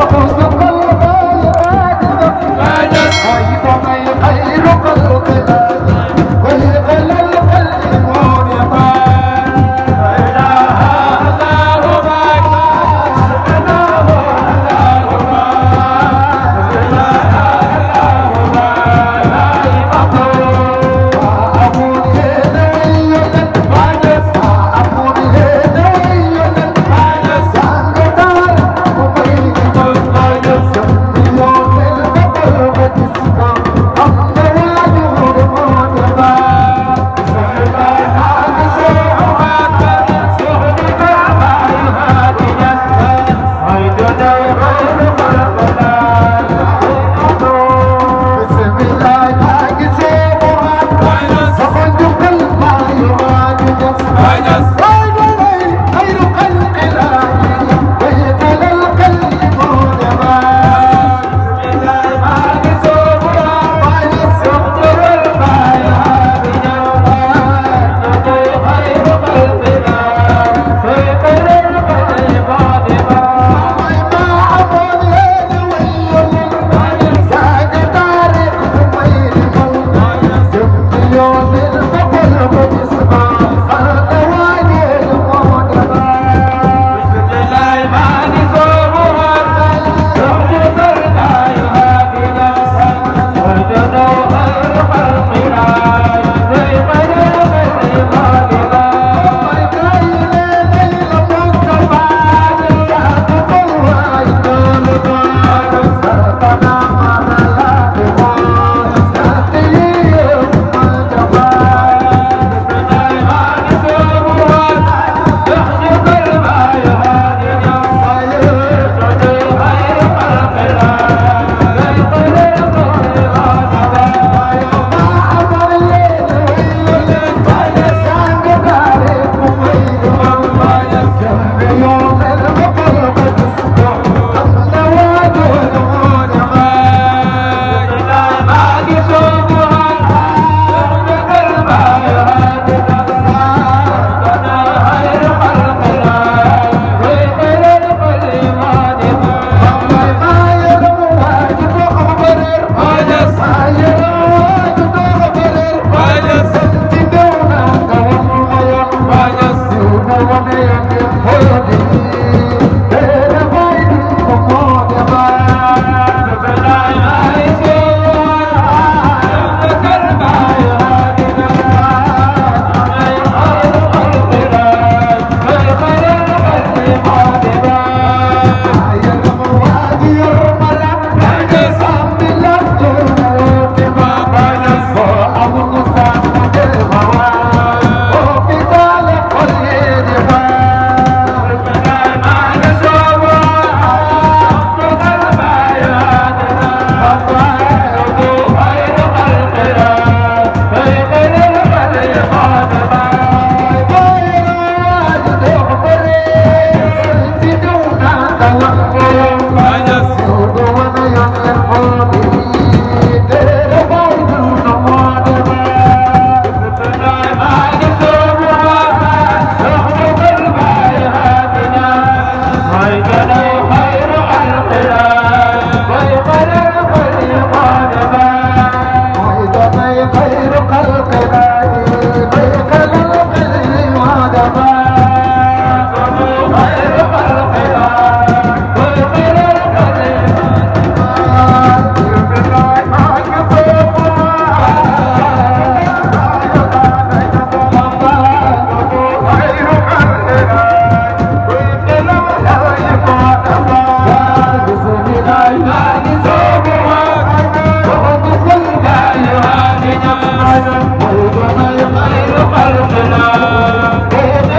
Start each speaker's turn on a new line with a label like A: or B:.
A: What was Señor. ਹਰ ਜਨਾ